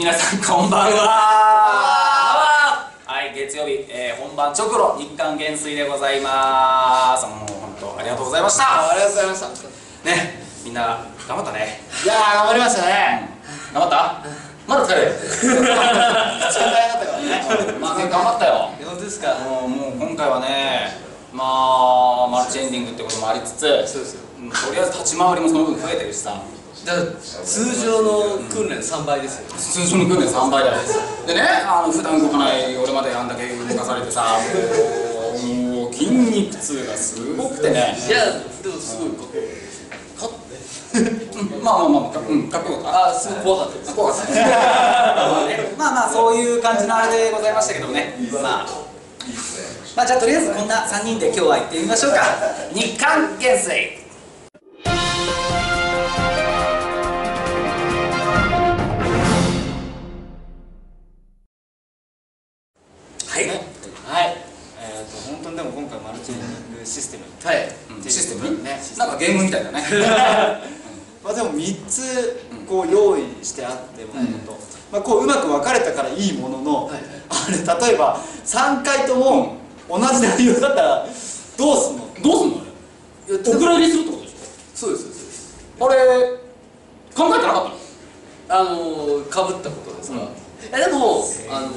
皆さんこんばんは。は。い月曜日、えー本番直路日韓元帥でございます。もう本当ありがとうございました。ありがとうございました。ねみんな頑張ったね。いやー頑張りましたね。頑張った？まだ疲れるまあ頑張ったよ。本当ですか。もうもう今回はねまあマルチエンディングってこともありつつそうですよ。うんとりあえず立ち回りもその分増えてるしさだから通常の訓練3倍ですよ。通常の訓練3倍だよでねあの普段動かない俺まであんだけ動かされてさもう筋肉痛がすごくてね。いやでもすごいか。っこいいうん。まあまあまあか,、うん、かっこよかった。あすごい怖かったです。怖かった。まあまあそういう感じのあれでございましたけどね。まあ。まあじゃあとりあえずこんな3人で今日は行ってみましょうか。日韓元帥ゲームみたいだね。まあでも3つこう用意してあってもと、まあ、こううまく分かれたからいいものの、はいはい。あれ例えば3回とも同じ内容だったらどうすんの？どうすんのあれ？いやお蔵入りするってことでしそうですそうです。ょあれ考えてなかったの？あのかぶったことですか、いやでもあの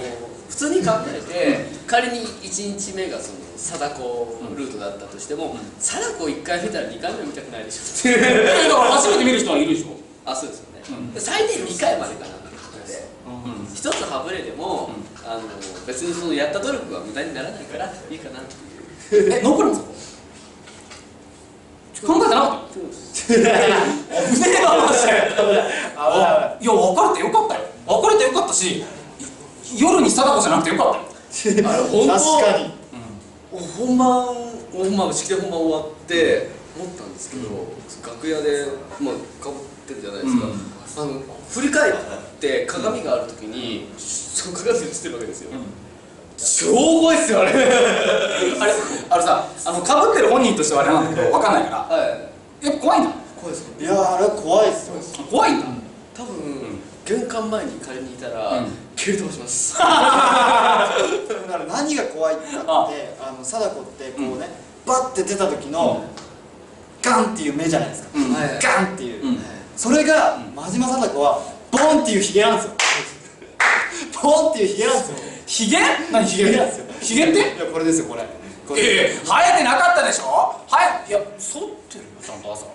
普通に考えて仮に1日目がその貞子ルートだったとしても、貞子1回見たら2回目見たくないでしょ。ってえだから初めて見る人はいるでしょ。あそうですよね、うん。最低2回までかな一つはぶれでも、あの別にそのやった努力は無駄にならないからいいかなっていう。え残るんですか？考えてなかったの 危ねえな話あいや別れてよかったよ。別れてよかったしい夜に貞子じゃなくてよかったよ。あれ本当確かに本番本番式で本番終わって思ったんですけど、楽屋でまあかぶってるじゃないですか、あの振り返って鏡がある時に、その鏡に映ってるわけですよ、超怖いっすよあれ。あれあれさあのかぶってる本人としてはあれなんだけど分かんないから。はい。やっぱ怖いんだ。怖いっすいやーあれは怖いっすよ。怖いんだ。多分、玄関前に仮にいたら、うん。蹴り飛ばします？だから何が怖いかってあの貞子ってこうね、バッて出た時の、ガンっていう目じゃないですか、うん。はいガンっていう、うん。それが真島貞子はボンっていうヒゲなんですよ。ボンっていうヒゲなんですよ。ヒゲ？何ヒゲ？ヒゲ？なんですよヒゲって？いやこれですよこれ。これ。ええ生えてなかったでしょ？はいいや剃ってるよちゃんと朝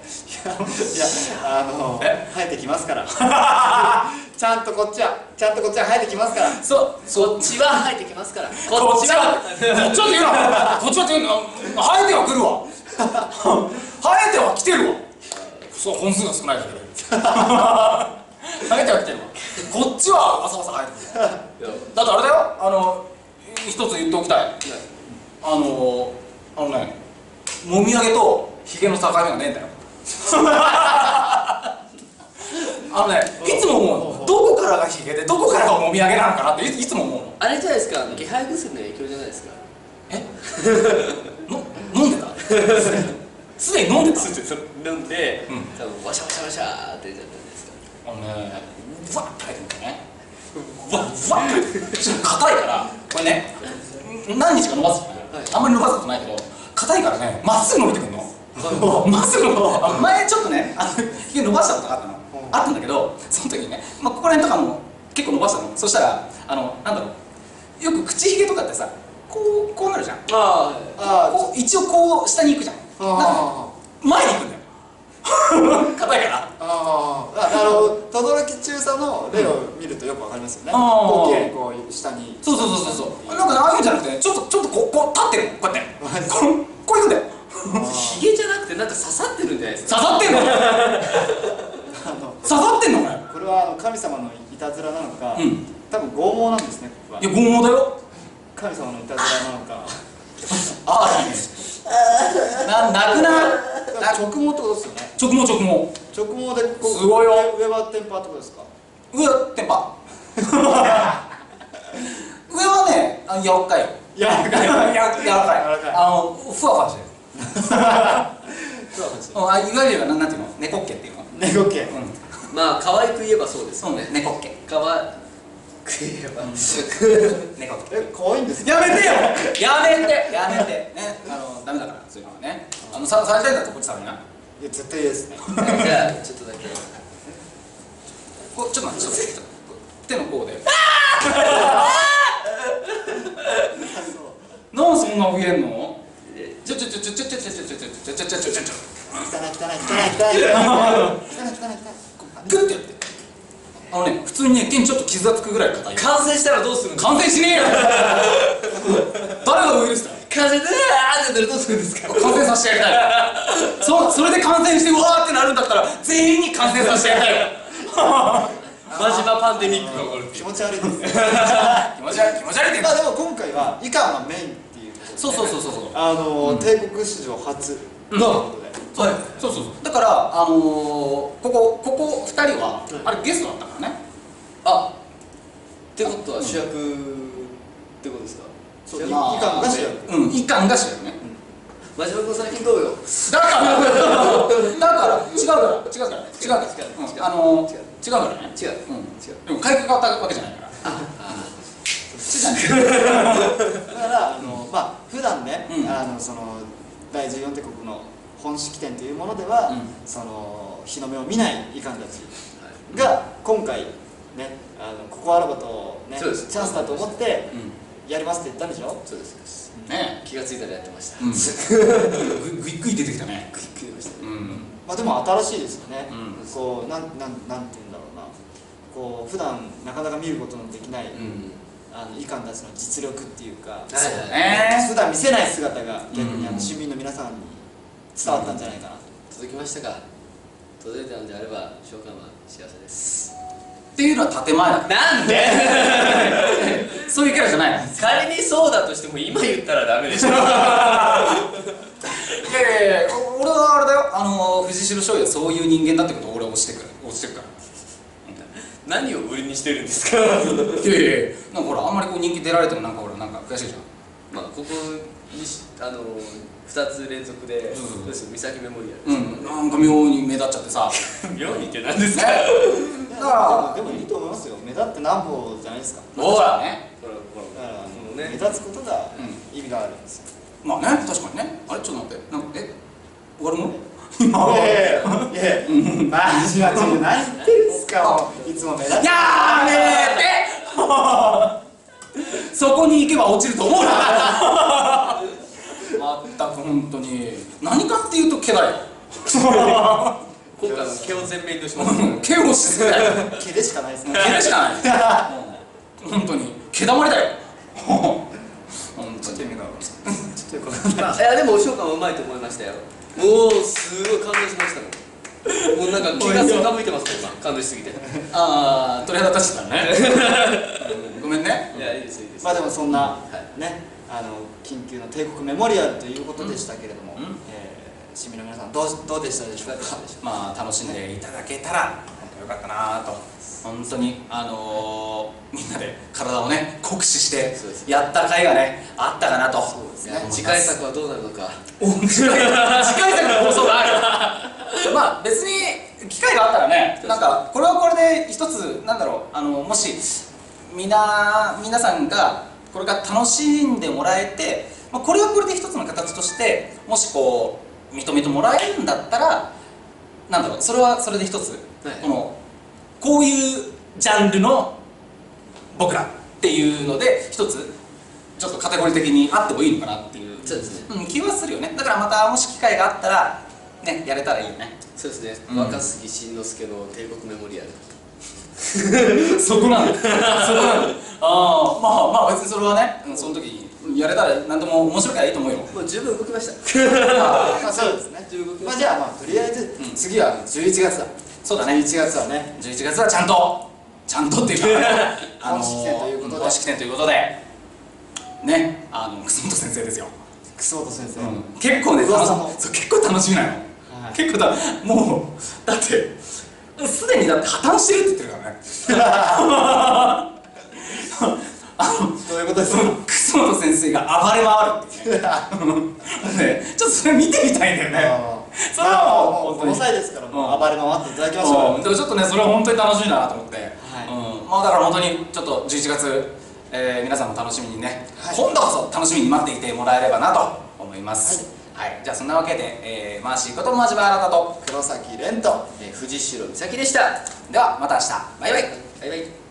いやあのえ生えてきますから。ちゃんとこっちはちゃんとこっちは生えてきますから。そうこっちは。生えてきますから。こっちは。こっちは。って言うなこっちはって言うな生えては来るわ。生えては来てるわ。そう本数が少ないだけで。生えては来てるわ。こっちはわさわさ生えてる。だってあれだよ。あの一つ言っておきたい。あのあのねもみあげとひげの境目がねえんだよ あのねいつも思うの。どこからがひげでどこからがもみあげなのかなっていいつも思うの。あれじゃないですか気配薬の影響じゃないですか？え？の飲んでた？すでに飲んでた飲んで、うん。多分ワシャワシャワシャって出ちゃったんですかあのねうわっと入ってくるんだよね。うわっうわっと入ってくるしかも硬いからこれね何日か伸ばす。はい。あんまり伸ばすことないけど硬いからねまっすぐ伸びてくるのまっすぐ伸びてあ前ちょっとねあのひげ伸ばしたことがあったの。あったんだけどその時にね、まあ、ここら辺とかも結構伸ばしたの。そしたらあのなんだろう。よく口ひげとかってさこうこうなるじゃん。ああこう一応こう下に行くじゃん。前に行くんだよ。硬いから。あああの轟中佐の例を見るとよくわかりますよね。あー。こうこう下に。そうそうそうそうそう。なんかねああいうんじゃなくてねちょっとちょっとこうこう立ってるの。こうやってなんか刺さってるんじゃないですか？刺さってんの？刺あのさってんのこれこれは神様のいたずらなのか、うん。多分拷問なんですねここは。いや拷問だよ。神様のいたずらなのか。ああな泣くな直毛ってことですよね。直毛直毛。直毛でこうすごいよ。上上はテンパーってことですか？上はテンパ。上はねあ柔らかい。柔らかい。柔らかい。あのふわふわしてるあいわゆるななんていうの？猫っ毛っていうの？猫毛。うん。まあ可愛く言えばそうですそうね猫っ毛。かわやば。い 猫とえ可愛いんですか？やめてよ！やめてやめて。ねあのダメだからそういうのはね。あのさされたいんだったらこっちさんにない？や絶対嫌です。ねじゃあちょっとだけ。こちょっと待ってちょっと手の甲で。なんでそんな増えんの？ちょちょちょちょちょちょちょちょちょちょちょちょちょグッてやってあのね普通にね剣ちょっと傷がつくぐらい硬い完成したらどうするんですか完成しねえよ誰がウイルスだよ完成でーってなるとどうするんですか完成させてやりたいそそれで感染してうわーってなるんだったら全員に感染させてやりたいマジマパンデミックが起こる気持ち悪いです気持ち悪い気持ち悪いってまあでも今回はイカンがメインっていうことでそうそうそうそうそうあの帝国史上初ということでそうそうそう。だからあのー、ここここ2人は、あれゲストだったからね。あってことは主役ってことですか？そうイ主役？イカンが主役。うんイカンが主役ね。真島君最近どうよ？だからだから違うから違うから違うから。違う。うんあのー、違う。違うからね。違う。うん。違う。でも回復変わったわけじゃないから。だからあのまあ普段ね、うん。あのその第14帝国の本式典というものでは、うん。その日の目を見ないイカンたちが今回ねあのここあらばとねチャンスだと思ってうやりますって言ったんでしょ？そうです。そうです。ん。ね気がついたらやってました。うん。ぐぐいぐい出てきたね。クイック出ましたうん。まあでも新しいですよね、うん。こうなんなんなんて言うんだろうな。こう普段なかなか見ることのできない、うん。あのイカンたちの実力っていうか、はいね普段見せない姿が逆にあうん。の市民の皆さんに伝わったんじゃないかな、届きましたか届いたのであれば召喚は幸せです。っていうのは建前だ。かなんで？ら そういうキャラじゃない。の仮にそうだとしても今言ったらダメでしょ。いやいやいやお俺はあれだよ。あの藤代翔也そういう人間だってことを俺は推してくる。推してるから。何を売りにしてるんですか？いやいやいやなんかほらあんまりこう人気出られてもなんかほらなんか悔しいじゃん。まあここにしあの2つ連続でそうメモリアルうん。なんか妙に目立っちゃってさ。妙にって何ですか？だからでもでもいいと思いますよ。目立ってなんぼじゃないですか。ほらね。目立つことがう意味があるんですよ、まあね確かにね。あれ？ちょっと待って。なんかえ？終わるの？今は。いやいや。いやマジはちょっと何言ってるんすかいつも目立ってやめてそこに行けば落ちると思うな本当に。何かっていうと毛だよ。今回の毛を全面とします毛をしすぎだよ。毛でしかないですね。毛でしかない。本当に。毛だまりだよ本当に。ちょっとよくわかんない。まあいやでもお召喚はうまいと思いましたよ。もうすごい感動しましたもん。もうなんか気が傾いてますね今。感動しすぎて。いああ鳥肌立っちゃったね。うん。ごめんね。やいいですいいです。まあでもそんな、はい。ねあの緊急の帝国メモリアルということでしたけれども、うん。えー市民の皆さんどうどうでしたでしょうか？まあ楽しんでいただけたら本当よかったなと。本当にあのー、みんなで体をね酷使してやった甲斐がねあったかなと。ね。次回作はどうなるのか。お次回次回作の放送があるまあ別に機会があったらねなんかこれはこれで一つなんだろうあのもしみな皆さんがこれが楽しんでもらえて、まあ、これはこれで一つの形としてもしこう認めてもらえるんだったらなんだろうそれはそれで一つ、はい。このこういうジャンルの僕らっていうので一つちょっとカテゴリー的にあってもいいのかなっていう。そうですね。うん、気はするよね。だからまたもし機会があったらねやれたらいいよね。そうですね、うん。若杉慎之介の帝国メモリアル そこなんだそこなんだああまあまあ別にそれはね、うん、その時にやれたら何でも面白きゃいいと思うよ。もう十分動きました。まあそうですね。十分動きましまあじゃあまあとりあえず、うん。次は11月だ。そうだね。11月はね。11月はちゃんとちゃんとっていうか 本式典ということで。本式典ということで。ねあの楠本先生ですよ、楠本先生、うん、結構ね結構楽しみなの、はい。結構だもうだってすでにだって破綻してるって言ってるからね。あのどういうことです。かその楠本先生が暴れ回るってちょっとそれ見てみたいんだよね。あそれはもうもう本当に。5歳ですからもううん。暴れ回っていただきましょうん、でもちょっとねそれは本当に楽しみだなと思って、い。うん。まあ、だから本当にちょっと11月、えー皆さんも楽しみにね、はい。今度こそ楽しみに待っていてもらえればなと思います、はい。じゃあそんなわけで、えー、マーシーこと真島新と黒崎蓮とえー藤代美咲でした。ではまた明日。バイバイ。バイバイ。